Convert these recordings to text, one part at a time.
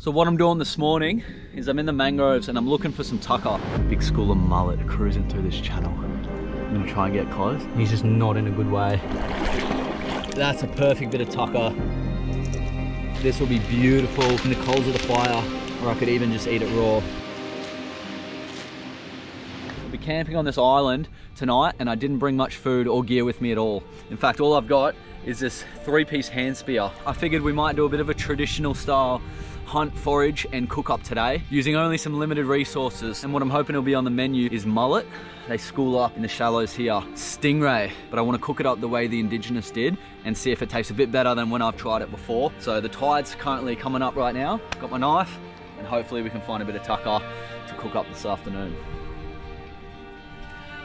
So what I'm doing this morning is I'm in the mangroves and I'm looking for some tucker. Big school of mullet cruising through this channel. I'm gonna try and get close. He's just not in a good way. That's a perfect bit of tucker. This will be beautiful in the coals of the fire, or I could even just eat it raw. I'll be camping on this island tonight and I didn't bring much food or gear with me at all. In fact, all I've got is this three-piece hand spear. I figured we might do a bit of a traditional style hunt, forage, and cook up today using only some limited resources. And what I'm hoping will be on the menu is mullet. They school up in the shallows here. Stingray, but I want to cook it up the way the indigenous did and see if it tastes a bit better than when I've tried it before. So the tide's currently coming up right now. Got my knife and hopefully we can find a bit of tucker to cook up this afternoon.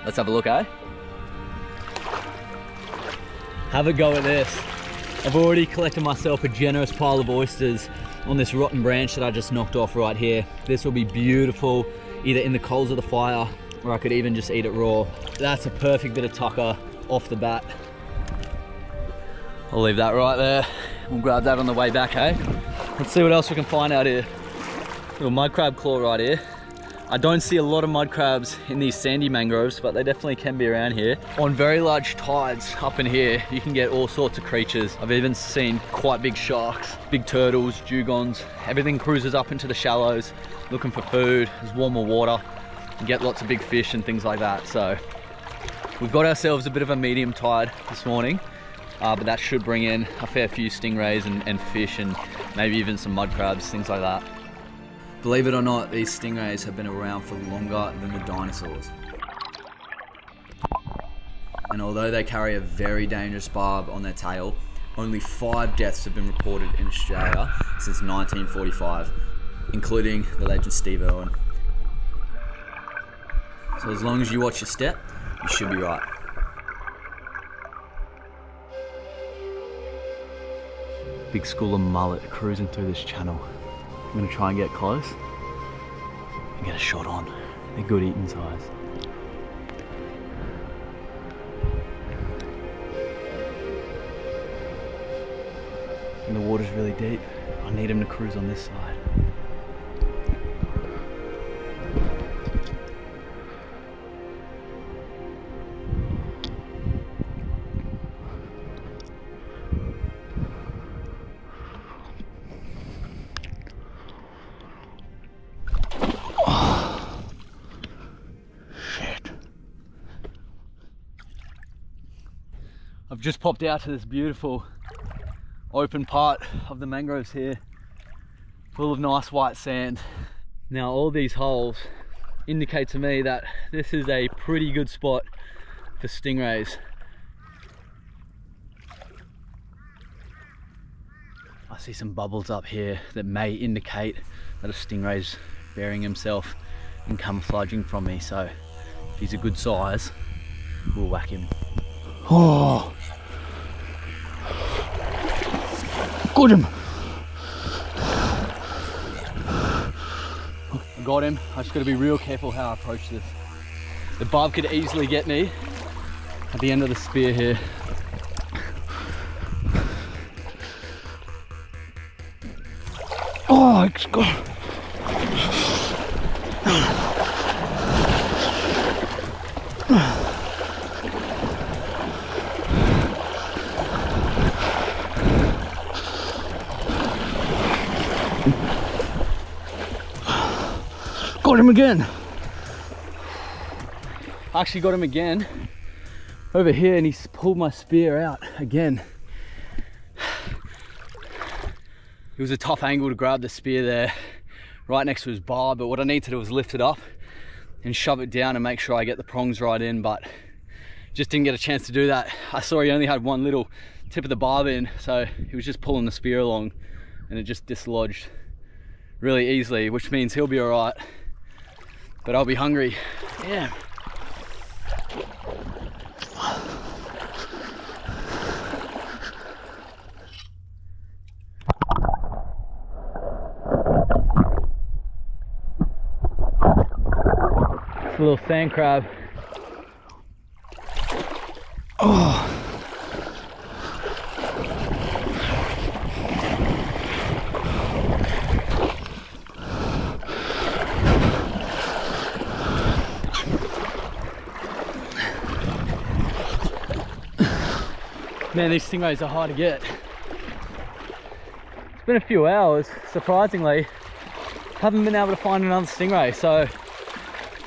Let's have a look, eh? Have a go at this. I've already collected myself a generous pile of oysters on this rotten branch that I just knocked off right here. This will be beautiful, either in the coals of the fire, or I could even just eat it raw. That's a perfect bit of tucker off the bat. I'll leave that right there. We'll grab that on the way back, hey? Let's see what else we can find out here. Little mud crab claw right here. I don't see a lot of mud crabs in these sandy mangroves, but they definitely can be around here. On very large tides up in here, you can get all sorts of creatures. I've even seen quite big sharks, big turtles, dugongs. Everything cruises up into the shallows looking for food. There's warmer water. You get lots of big fish and things like that. So we've got ourselves a bit of a medium tide this morning. Uh, but that should bring in a fair few stingrays and, and fish and maybe even some mud crabs, things like that. Believe it or not, these stingrays have been around for longer than the dinosaurs. And although they carry a very dangerous barb on their tail, only five deaths have been reported in Australia since 1945, including the legend Steve Irwin. So as long as you watch your step, you should be right. Big school of mullet cruising through this channel. I'm gonna try and get close and get a shot on. They're good eating size. And the water's really deep. I need him to cruise on this side. Just popped out to this beautiful open part of the mangroves here full of nice white sand. Now all these holes indicate to me that this is a pretty good spot for stingrays. I see some bubbles up here that may indicate that a stingray's burying himself and camouflaging from me so if he's a good size we'll whack him. Oh! Got him! I got him. I just gotta be real careful how I approach this. The barb could easily get me at the end of the spear here. Oh, it's got. Got him again. I actually got him again over here and he's pulled my spear out again. It was a tough angle to grab the spear there right next to his bar, but what I need to do is lift it up and shove it down and make sure I get the prongs right in, but just didn't get a chance to do that. I saw he only had one little tip of the barb in, so he was just pulling the spear along and it just dislodged really easily, which means he'll be all right but I'll be hungry. Yeah. It's a little sand crab. Oh. Man, these stingrays are hard to get. It's been a few hours, surprisingly. Haven't been able to find another stingray, so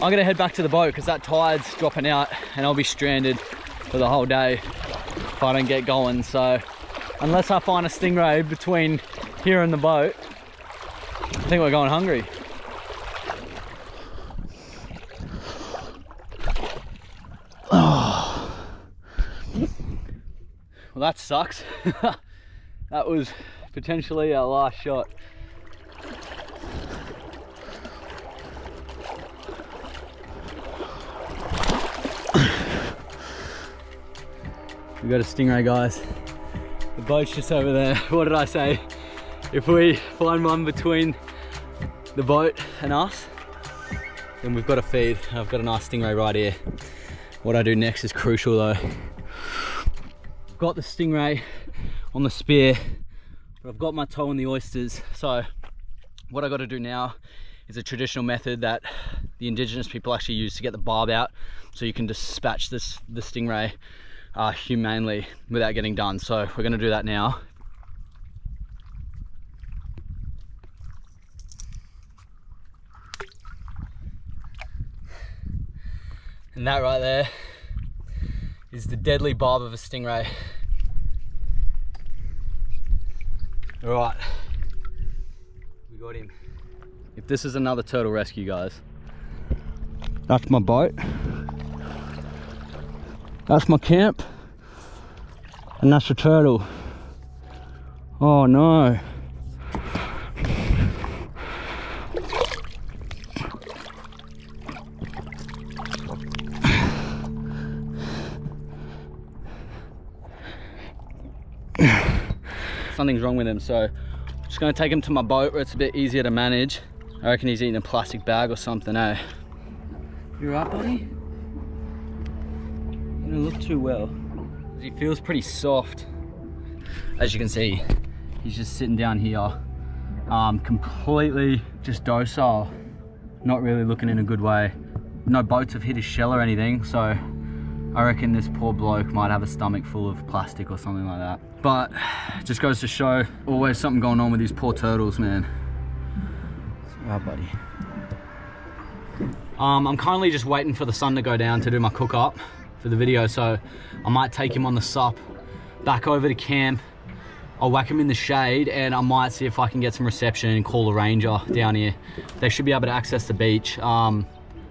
I'm gonna head back to the boat because that tide's dropping out and I'll be stranded for the whole day if I don't get going. So unless I find a stingray between here and the boat, I think we're going hungry. Well, that sucks. that was potentially our last shot. We got a stingray, guys. The boat's just over there. What did I say? If we find one between the boat and us, then we've got a feed. I've got a nice stingray right here. What I do next is crucial though got the stingray on the spear, but I've got my toe on the oysters. So what I got to do now is a traditional method that the indigenous people actually use to get the barb out so you can dispatch this the stingray uh, humanely without getting done. So we're going to do that now. And that right there is the deadly barb of a stingray. All right, we got him. If this is another turtle rescue, guys, that's my boat. That's my camp. And that's the turtle. Oh no. Something's wrong with him. So I'm just gonna take him to my boat where it's a bit easier to manage. I reckon he's eating a plastic bag or something, eh? You right, buddy? You don't look too well. He feels pretty soft. As you can see, he's just sitting down here, um, completely just docile, not really looking in a good way. No boats have hit his shell or anything, so I reckon this poor bloke might have a stomach full of plastic or something like that. But just goes to show always something going on with these poor turtles, man. Right, buddy. Um, I'm currently just waiting for the sun to go down to do my cook up for the video. So I might take him on the sup back over to camp. I'll whack him in the shade and I might see if I can get some reception and call a ranger down here. They should be able to access the beach. Um,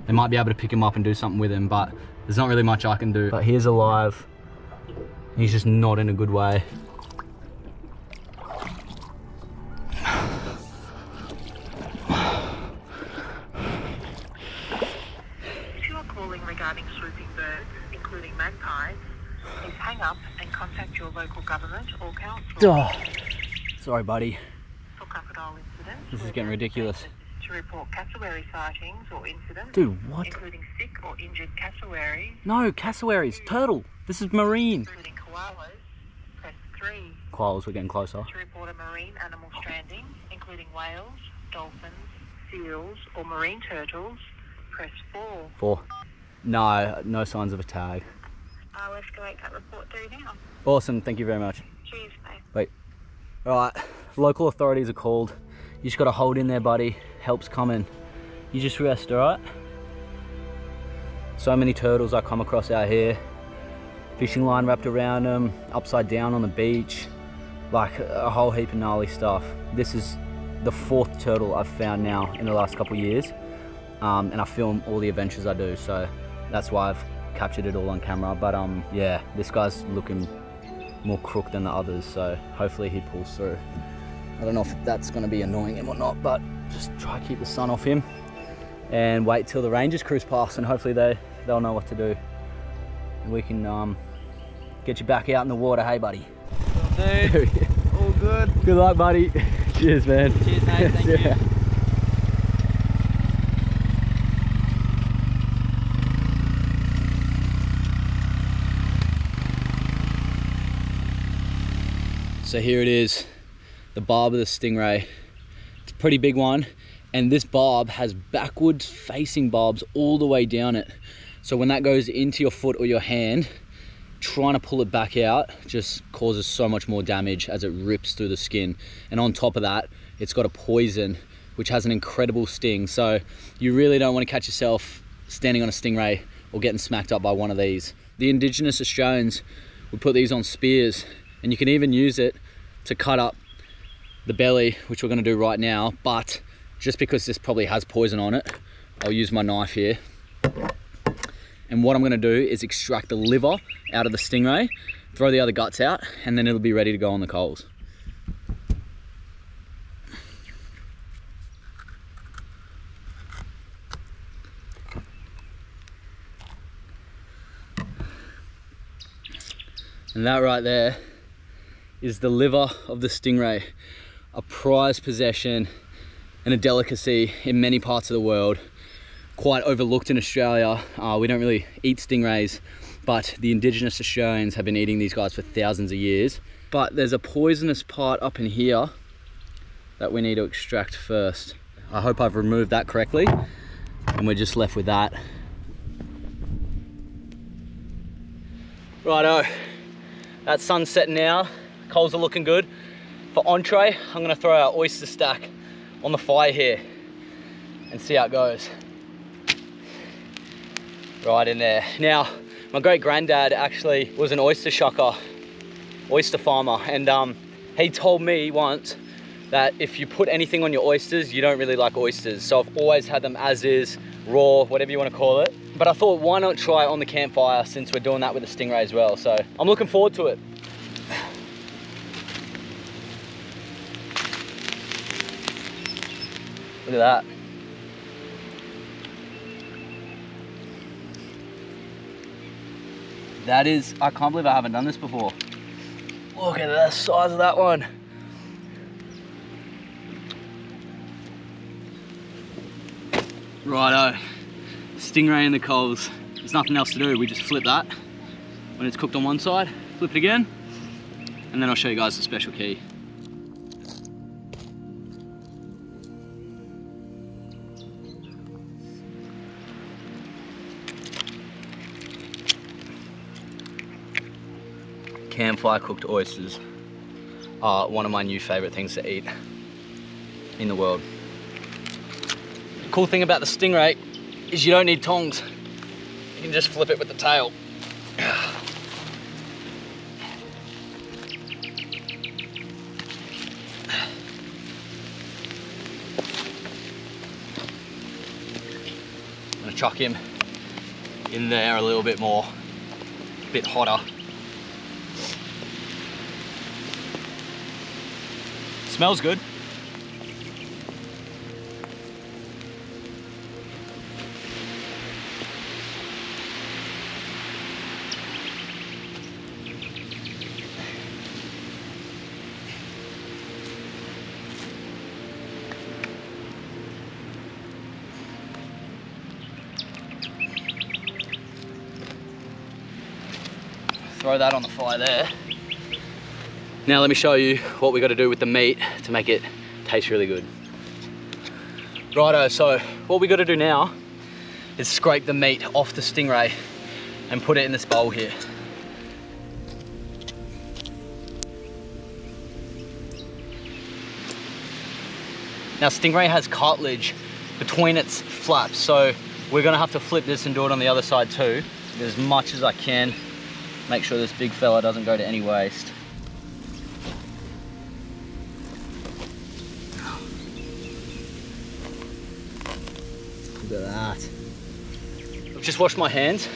they might be able to pick him up and do something with him, but there's not really much I can do. But he's alive. He's just not in a good way. If you are calling regarding swooping birds, including magpies, please hang up and contact your local government or council. Oh, sorry, buddy. For crocodile incidents, This is getting ridiculous. To report cassowary sightings or incidents, Dude, what? including sick or injured cassowaries, No, cassowaries, turtle. This is marine. including koalas, press 3. Koalas, we're getting closer. To report a marine animal stranding, including whales, dolphins, seals, or marine turtles, press 4. Four. No, no signs of a tag. I'll escalate that report through now. Awesome, thank you very much. Cheers, mate. All right, local authorities are called. You just gotta hold in there, buddy. Help's coming. You just rest, all right? So many turtles I come across out here. Fishing line wrapped around them, upside down on the beach. Like a whole heap of gnarly stuff. This is the fourth turtle I've found now in the last couple years. Um, and I film all the adventures I do, so that's why I've captured it all on camera. But um, yeah, this guy's looking more crook than the others, so hopefully he pulls through. I don't know if that's going to be annoying him or not, but just try to keep the sun off him and wait till the rangers cruise past, and hopefully they they'll know what to do, and we can um, get you back out in the water. Hey, buddy. Dude, all good. Good luck, buddy. Cheers, man. Cheers, mate. Thank you. So here it is, the barb of the stingray. It's a pretty big one, and this barb has backwards facing barbs all the way down it. So when that goes into your foot or your hand, trying to pull it back out just causes so much more damage as it rips through the skin. And on top of that, it's got a poison which has an incredible sting. So you really don't want to catch yourself standing on a stingray or getting smacked up by one of these. The indigenous Australians would put these on spears and you can even use it to cut up the belly, which we're gonna do right now. But just because this probably has poison on it, I'll use my knife here. And what I'm gonna do is extract the liver out of the stingray, throw the other guts out, and then it'll be ready to go on the coals. And that right there is the liver of the stingray, a prized possession and a delicacy in many parts of the world. Quite overlooked in Australia. Uh, we don't really eat stingrays, but the indigenous Australians have been eating these guys for thousands of years. But there's a poisonous part up in here that we need to extract first. I hope I've removed that correctly and we're just left with that. Righto, that sun's setting now. Coals are looking good. For entree, I'm gonna throw our oyster stack on the fire here and see how it goes. Right in there. Now, my great granddad actually was an oyster shucker, oyster farmer, and um, he told me once that if you put anything on your oysters, you don't really like oysters. So I've always had them as is, raw, whatever you want to call it. But I thought, why not try on the campfire since we're doing that with the stingray as well. So I'm looking forward to it. Look at that. That is, I can't believe I haven't done this before. Look at the size of that one. Righto, stingray in the coals. There's nothing else to do, we just flip that. When it's cooked on one side, flip it again, and then I'll show you guys the special key. Campfire cooked oysters are one of my new favorite things to eat in the world. Cool thing about the stingray is you don't need tongs. You can just flip it with the tail. I'm gonna chuck him in there a little bit more, a bit hotter. Smells good. Throw that on the fly there. Now let me show you what we got to do with the meat to make it taste really good. Righto, so what we got to do now is scrape the meat off the stingray and put it in this bowl here. Now stingray has cartilage between its flaps, so we're gonna have to flip this and do it on the other side too, as much as I can. Make sure this big fella doesn't go to any waste. Just washed my hands.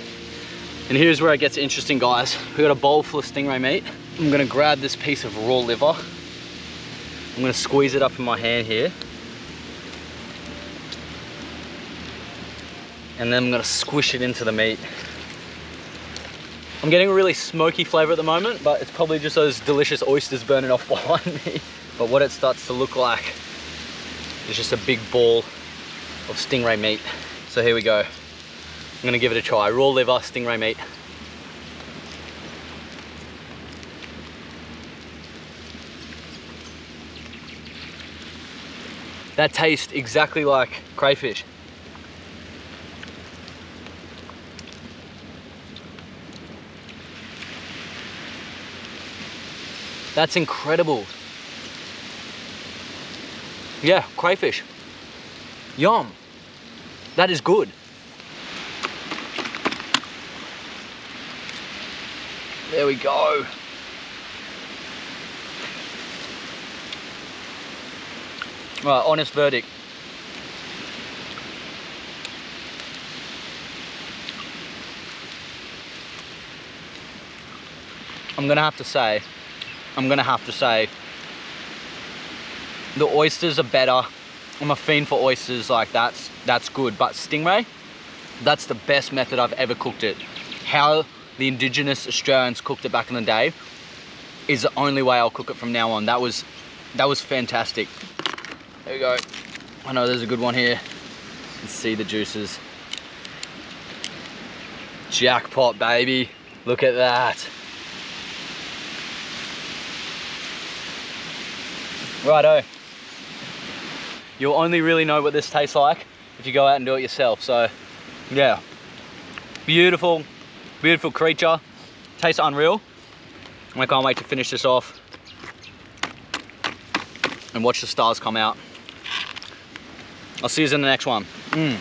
And here's where it gets interesting, guys. We got a bowl full of stingray meat. I'm gonna grab this piece of raw liver. I'm gonna squeeze it up in my hand here. And then I'm gonna squish it into the meat. I'm getting a really smoky flavor at the moment, but it's probably just those delicious oysters burning off behind me. But what it starts to look like is just a big ball of stingray meat. So here we go. I'm gonna give it a try. Raw liver, stingray meat. That tastes exactly like crayfish. That's incredible. Yeah, crayfish. Yum. That is good. There we go. Right, honest verdict. I'm gonna have to say, I'm gonna have to say, the oysters are better. I'm a fiend for oysters, like that's that's good. But stingray, that's the best method I've ever cooked it. How the indigenous Australians cooked it back in the day is the only way I'll cook it from now on. That was that was fantastic. There we go. I know there's a good one here. Let's see the juices. Jackpot, baby. Look at that. Righto. You'll only really know what this tastes like if you go out and do it yourself. So, yeah. Beautiful, beautiful creature. Tastes unreal. I can't wait to finish this off and watch the stars come out. I'll see you in the next one. Mm.